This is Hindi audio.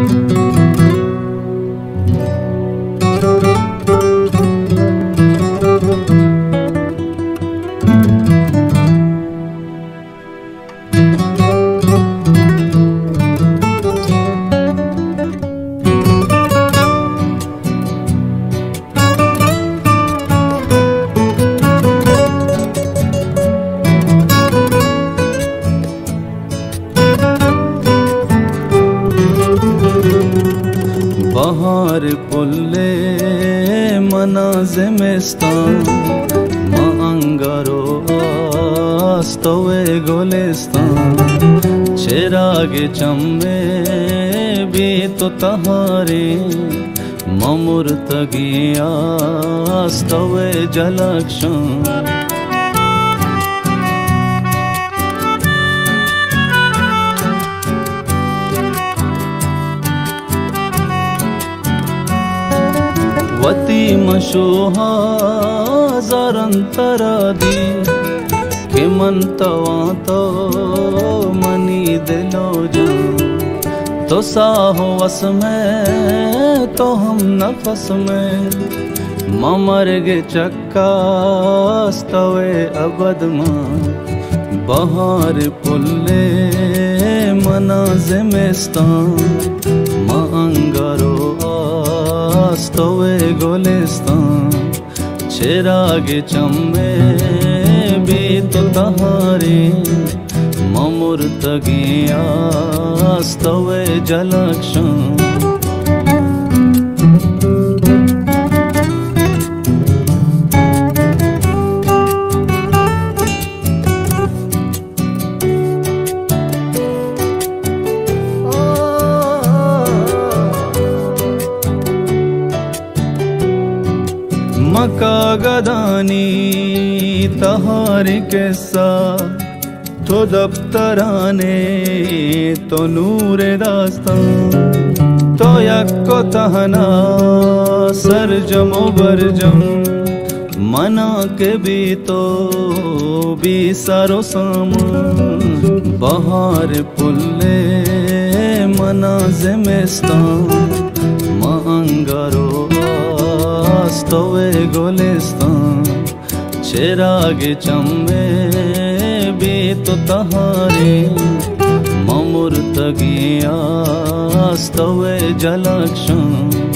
Música Bahar pulle manazimestan Ma angaro astove golestan Çerage çamme भी तो तहारे ममूर्तगियास्तवे जलक्षण ವತಿ वतीमशोहा जरंतरादी के मन तो मनी दिलो जो तो साहो वस में तो हम नफस में ममर्ग चक्कास तवे अबद बहार पुल्ले मना में स्तां मांगरो आस्तवे गोलिस्तान चिराग चम्मे भी तो तहारी ममूर्तगियास्तवे जलक्षण मका गदानी, तहार के साथ तो दफ्तराने तो नूर दास्तान तो यक्को तहना सरजमो बरजम मना के भी तो भी सारो साम। बहार पुल्ले, मना जिमिस्तान मांगरो चिराग चम्मे भी तो तहारे ममूर्तगियास्तवे जलक्षण।